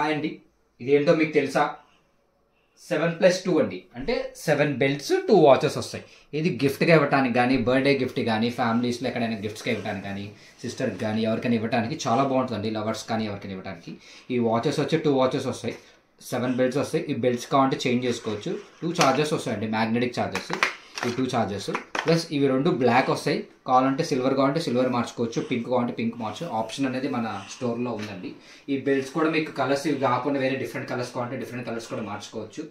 Hi అండి. ఇదేంటో మీకు తెలుసా? సెవెన్ ప్లస్ టూ అండి. అంటే సెవెన్ బెల్ట్స్ టూ వాచెస్ వస్తాయి. ఇది గిఫ్ట్గా ఇవ్వడానికి కానీ బర్త్డే గిఫ్ట్ కానీ ఫ్యామిలీస్లో ఎక్కడైనా గిఫ్ట్స్గా ఇవ్వడానికి కానీ సిస్టర్కి కానీ ఎవరికైనా ఇవ్వడానికి చాలా బాగుంటుందండి. లవర్స్ కానీ ఎవరికైనా ఇవ్వడానికి ఈ వాచెస్ వచ్చి టూ వాచెస్ వస్తాయి. సెవెన్ బెల్ట్స్ వస్తాయి. ఈ బెల్ట్స్ కావాలంటే చేంజ్ చేసుకోవచ్చు. టూ చార్జెస్ వస్తాయండి. మ్యాగ్నెటిక్ చార్జెస్ ఈ టూ చార్జెస్ ప్లస్ ఇవి రెండు బ్లాక్ వస్తాయి. కావాలంటే సిల్వర్ కావాలంటే సిల్వర్ మార్చుకోవచ్చు. పింక్ కావాలంటే పింక్ మార్చు. ఆప్షన్ అనేది మన స్టోర్లో ఉందండి. ఈ బెల్ట్స్ కూడా మీకు కలర్స్ ఇవి కాకుండా వేరే డిఫరెంట్ కలర్స్ కావాలంటే డిఫరెంట్ కలర్స్ కూడా మార్చుకోవచ్చు.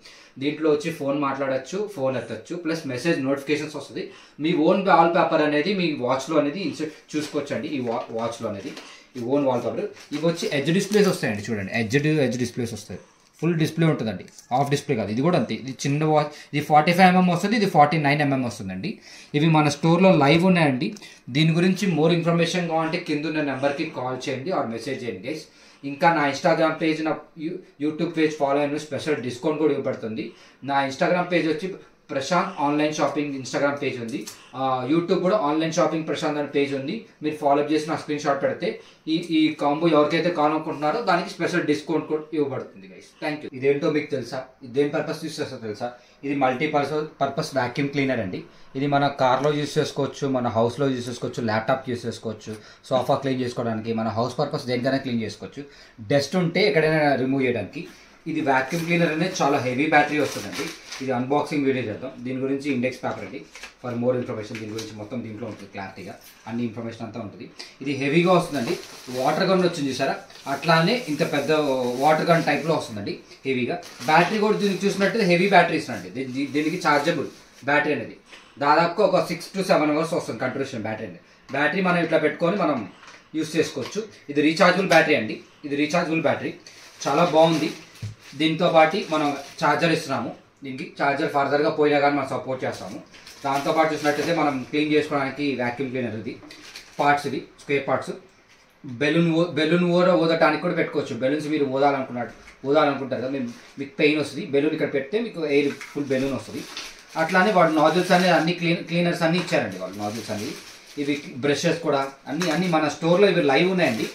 దీంట్లో వచ్చి ఫోన్ మాట్లాడచ్చు ఫోన్ ఎత్తచ్చు. ప్లస్ మెసేజ్ నోటిఫికేషన్స్ వస్తుంది. మీ ఓన్ వాల్ పేపర్ అనేది మీ వాచ్లో అనేది ఇన్సర్ట్ చూసుకోవచ్చు అండి ఈ వా వాచ్లో అనేది. ఈ ఓన్ వాల్ పేపర్ ఇవి వచ్చి ఎడ్జ్ డిస్ప్లేస్ వస్తాయండి చూడండి. ఎడ్జ్ ఎడ్జ్ డిస్ప్లేస్ వస్తాయి. ఫుల్ డిస్ప్లే ఉంటుందండి. ఆఫ్ డిస్ప్లే కాదు. ఇది కూడా అంతే. ఇది చిన్న వాచ్ ఇది ఫార్టీ ఫైవ్ ఎంఎం వస్తుంది ఇది ఫార్టీ నైన్ ఎంఎం వస్తుందండి. ఇవి మన స్టోర్లో లైవ్ ఉన్నాయండి. దీని గురించి మోర్ ఇన్ఫర్మేషన్ కావాలంటే కింద ఉన్న నెంబర్కి కాల్ చేయండి ఆర్ మెసేజ్ చేయండి గైస్. ఇంకా నా ఇన్స్టాగ్రామ్ పేజ్ నా యూ- యూట్యూబ్ పేజ్ ఫాలో అయిన స్పెషల్ డిస్కౌంట్ కూడా ఇవ్వబడుతుంది. నా ఇన్స్టాగ్రామ్ పేజ్ వచ్చి Prashant online shopping Instagram page ఉంది. యూట్యూబ్ కూడా ఆన్లైన్ షాపింగ్ ప్రశాంత్ అనే పేజ్ ఉంది. మీరు ఫాలో చేసి నా స్క్రీన్ షాట్ పెడితే ఈ ఈ కాంబో ఎవరికైతే కావాలనుకుంటున్నారో దానికి స్పెషల్ డిస్కౌంట్ కూడా ఇవ్వబడుతుంది గైస్ థ్యాంక్ యూ ఇదేంటో మీకు తెలుసా? ఇదేం పర్పస్ యూస్ చేస్తా తెలుసా? ఇది multi purpose purpose vacuum cleaner అండి. ఇది మన కార్లో యూస్ చేసుకోవచ్చు మన హౌస్లో యూస్ చేసుకోవచ్చు ల్యాప్టాప్ యూస్ చేసుకోవచ్చు సోఫా క్లీన్ చేసుకోవడానికి మన హౌస్ పర్పస్ దేనికైనా క్లీన్ చేసుకోవచ్చు. డస్ట్ ఉంటే ఎక్కడైనా రిమూవ్ చేయడానికి. ఇది వ్యాక్యూమ్ క్లీనర్ అనేది చాలా హెవీ బ్యాటరీ వస్తుందండి. ఇది అన్బాక్సింగ్ వీడియో చేద్దాం. దీని గురించి ఇండెక్స్ పేపర్ అండి. ఫర్ మోర్ ఇన్ఫర్మేషన్ దీని గురించి మొత్తం దీంట్లో ఉంటుంది క్లారిటీగా అన్ని ఇన్ఫర్మేషన్ అంతా ఉంటుంది. ఇది హెవీగా వస్తుందండి. వాటర్ గన్ వచ్చింది చూసారా? అట్లానే ఇంత పెద్ద వాటర్ గన్ టైప్లో వస్తుందండి. హెవీగా బ్యాటరీ కూడా దీనికి చూసినట్టు హెవీ బ్యాటరీ ఇస్తుందండి దీనికి ఛార్జబుల్ బ్యాటరీ అనేది. దాదాపు ఒక సిక్స్ టు సెవెన్ అవర్స్ వస్తుంది కంట్రిబ్యూషన్ బ్యాటరీ అనేది. బ్యాటరీ మనం ఇట్లా పెట్టుకొని మనం యూస్ చేసుకోవచ్చు. ఇది రీఛార్జబుల్ బ్యాటరీ అండి. ఇది రీఛార్జబుల్ బ్యాటరీ చాలా బాగుంది. దీంతో పాటు మనం ఛార్జర్ ఇస్తున్నాము. దీనికి ఛార్జర్ ఫర్దర్గా పోయినా కానీ మనం సపోర్ట్ చేస్తాము. దాంతోపాటు చూసినట్టయితే మనం క్లీన్ చేసుకోవడానికి వ్యాక్యూమ్ క్లీనర్ ఇది పార్ట్స్ ఇది స్క్వేర్ పార్ట్స్ బెలూన్ ఓ బెలూన్ ఓర ఊదటానికి కూడా పెట్టుకోవచ్చు. బెలూన్స్ మీరు ఊదాలనుకున్నట్టు ఊదాలనుకుంటారు కదా మేము మీకు పెయిన్ వస్తుంది. బెలూన్ ఇక్కడ పెడితే మీకు ఎయిర్ ఫుల్ బెలూన్ వస్తుంది. అట్లానే వాడు నాజిల్స్ అనేది అన్ని క్లీన్ క్లీనర్స్ అన్ని ఇచ్చారండి వాళ్ళు నాజిల్స్ అనేవి ఇవి బ్రషెస్ కూడా. అన్ని అన్ని మన స్టోర్లో ఇవి లైవ్ ఉన్నాయండి.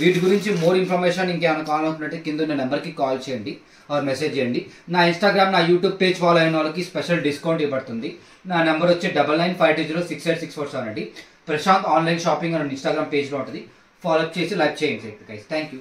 వీటి గురించి మోర్ ఇన్ఫర్మేషన్ ఇంకేమైనా కావాలనుకున్నట్టే కింద ఉన్న నెంబర్కి కాల్ చేయండి ఆర్ మెసేజ్ చేయండి. నా ఇన్స్టాగ్రామ్ నా యూట్యూబ్ పేజ్ ఫాలో అయిన వాళ్ళకి స్పెషల్ డిస్కౌంట్ ఇవ్వబడుతుంది. నా నెంబర్ వచ్చి double nine five two zero six eight six four seven అండి. ప్రశాంత్ ఆన్లైన్ షాపింగ్ అని ఇన్స్టాగ్రామ్ పేజ్లో ఉంటుంది. ఫాలో అప్ చేసి లైక్ చేయండి గైస్ థ్యాంక్ యూ